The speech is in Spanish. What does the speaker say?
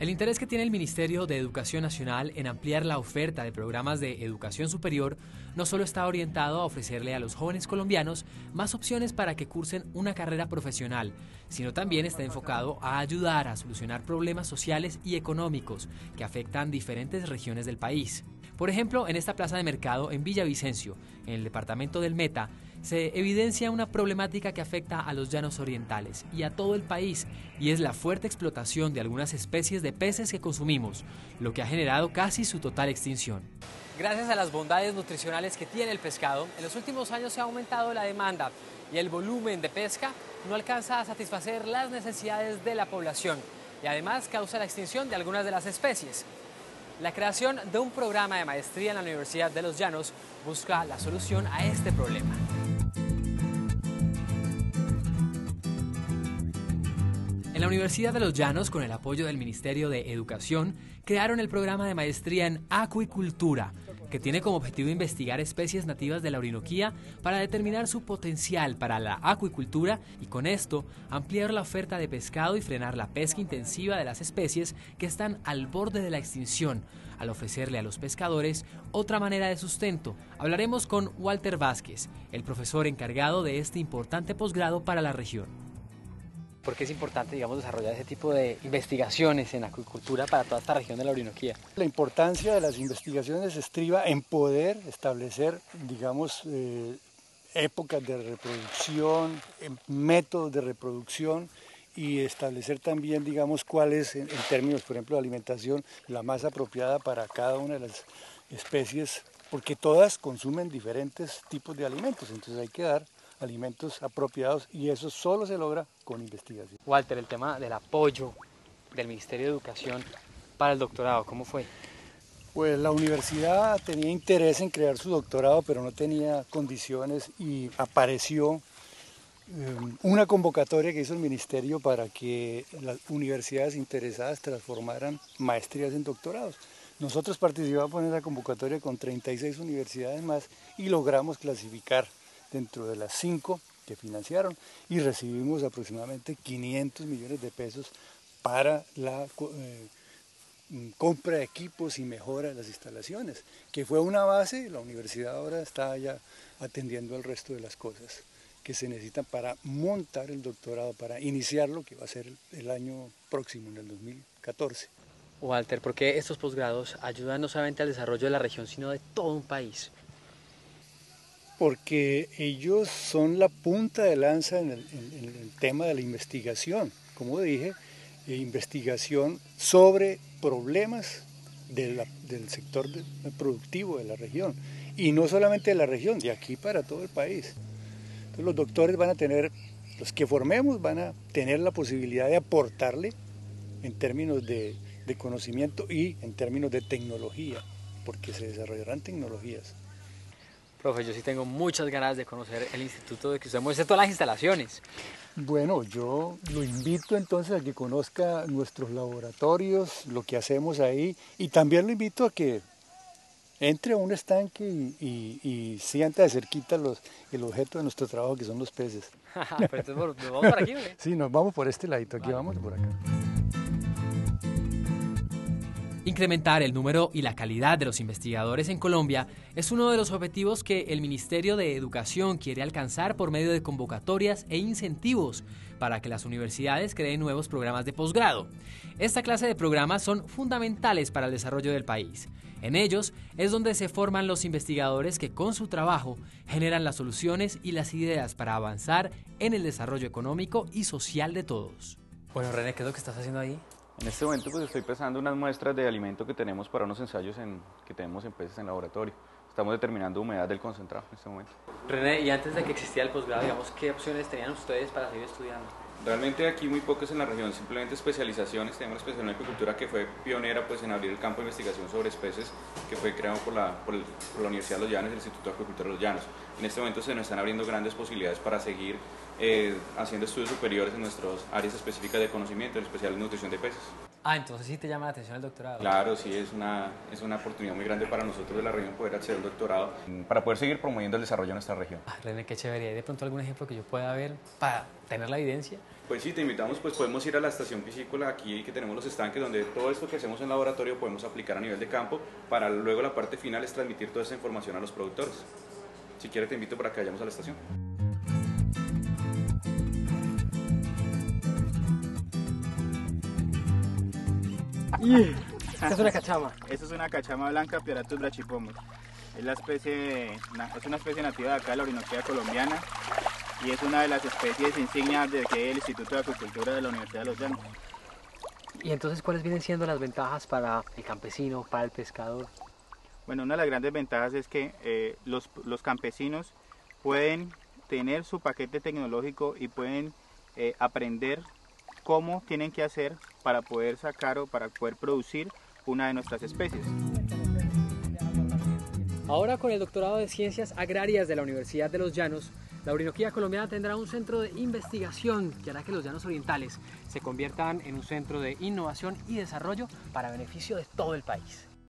El interés que tiene el Ministerio de Educación Nacional en ampliar la oferta de programas de educación superior no solo está orientado a ofrecerle a los jóvenes colombianos más opciones para que cursen una carrera profesional, sino también está enfocado a ayudar a solucionar problemas sociales y económicos que afectan diferentes regiones del país. Por ejemplo, en esta plaza de mercado en Villavicencio, en el departamento del Meta, se evidencia una problemática que afecta a los llanos orientales y a todo el país, y es la fuerte explotación de algunas especies de peces que consumimos, lo que ha generado casi su total extinción. Gracias a las bondades nutricionales que tiene el pescado, en los últimos años se ha aumentado la demanda y el volumen de pesca no alcanza a satisfacer las necesidades de la población y además causa la extinción de algunas de las especies. La creación de un programa de maestría en la Universidad de los Llanos busca la solución a este problema. En la Universidad de los Llanos, con el apoyo del Ministerio de Educación, crearon el programa de maestría en acuicultura, que tiene como objetivo investigar especies nativas de la Orinoquía para determinar su potencial para la acuicultura y con esto ampliar la oferta de pescado y frenar la pesca intensiva de las especies que están al borde de la extinción, al ofrecerle a los pescadores otra manera de sustento. Hablaremos con Walter Vázquez, el profesor encargado de este importante posgrado para la región. ¿Por qué es importante, digamos, desarrollar ese tipo de investigaciones en acuicultura para toda esta región de la Orinoquía? La importancia de las investigaciones estriba en poder establecer, digamos, eh, épocas de reproducción, métodos de reproducción y establecer también, digamos, cuál es, en términos, por ejemplo, de alimentación, la más apropiada para cada una de las especies, porque todas consumen diferentes tipos de alimentos, entonces hay que dar alimentos apropiados y eso solo se logra con investigación. Walter, el tema del apoyo del Ministerio de Educación para el doctorado, ¿cómo fue? Pues la universidad tenía interés en crear su doctorado, pero no tenía condiciones y apareció em, una convocatoria que hizo el ministerio para que las universidades interesadas transformaran maestrías en doctorados. Nosotros participamos en esa convocatoria con 36 universidades más y logramos clasificar dentro de las cinco que financiaron y recibimos aproximadamente 500 millones de pesos para la eh, compra de equipos y mejora de las instalaciones, que fue una base, la universidad ahora está ya atendiendo el resto de las cosas que se necesitan para montar el doctorado, para iniciarlo, que va a ser el año próximo, en el 2014. Walter, ¿por qué estos posgrados ayudan no solamente al desarrollo de la región, sino de todo un país? Porque ellos son la punta de lanza en el, tema de la investigación, como dije, eh, investigación sobre problemas del sector productivo de la región, y no solamente de la región, de aquí para todo el país. Entonces los doctores van a tener, los que formemos van a tener la posibilidad de aportarle en términos de conocimiento y en términos de tecnología, porque se desarrollarán tecnologías. Profe, yo sí tengo muchas ganas de conocer el instituto, de que usted muestre todas las instalaciones. Bueno, yo lo invito entonces a que conozca nuestros laboratorios, lo que hacemos ahí, y también lo invito a que entre a un estanque y, sienta de cerquita los, el objeto de nuestro trabajo, que son los peces. Pero entonces, ¿nos vamos por aquí? Sí, nos vamos por este ladito, aquí vamos por acá. Incrementar el número y la calidad de los investigadores en Colombia es uno de los objetivos que el Ministerio de Educación quiere alcanzar por medio de convocatorias e incentivos para que las universidades creen nuevos programas de posgrado. Esta clase de programas son fundamentales para el desarrollo del país. En ellos es donde se forman los investigadores que con su trabajo generan las soluciones y las ideas para avanzar en el desarrollo económico y social de todos. Bueno, René, ¿qué es lo que estás haciendo ahí? En este momento pues estoy pesando unas muestras de alimento que tenemos para unos ensayos en, que tenemos en peces en laboratorio. Estamos determinando humedad del concentrado en este momento. René, y antes de que existiera el posgrado, digamos, ¿qué opciones tenían ustedes para seguir estudiando? Realmente aquí muy pocos en la región, simplemente especializaciones. Tenemos la especialización en acuicultura que fue pionera pues, en abrir el campo de investigación sobre especies que fue creado por la, por, la Universidad de los Llanos y el Instituto de Acuicultura de los Llanos. En este momento se nos están abriendo grandes posibilidades para seguir eh, haciendo estudios superiores en nuestras áreas específicas de conocimiento, en especial en nutrición de peces. Ah, entonces sí te llama la atención el doctorado. Claro, sí, es una, es una oportunidad muy grande para nosotros de la región poder acceder al doctorado, para poder seguir promoviendo el desarrollo de nuestra región. Ah, René, qué chévere. ¿Hay de pronto algún ejemplo que yo pueda ver para tener la evidencia? Pues sí, te invitamos, pues podemos ir a la estación piscícola aquí que tenemos los estanques donde todo esto que hacemos en laboratorio podemos aplicar a nivel de campo para luego la parte final es transmitir toda esa información a los productores. Si quieres te invito para que vayamos a la estación. ¿Qué es una cachama? Esta es una cachama blanca, Pieratus brachipomos. Es, la especie, es una especie nativa de acá de la Orinoquía colombiana y es una de las especies insignias de que el Instituto de Acuicultura de la Universidad de los Llanos. ¿Y entonces cuáles vienen siendo las ventajas para el campesino, para el pescador? Bueno, una de las grandes ventajas es que eh, los, los campesinos pueden tener su paquete tecnológico y pueden eh, aprender cómo tienen que hacer para poder sacar o para poder producir una de nuestras especies. Ahora con el doctorado de Ciencias Agrarias de la Universidad de los Llanos, la Orinoquía colombiana tendrá un centro de investigación que hará que los llanos orientales se conviertan en un centro de innovación y desarrollo para beneficio de todo el país.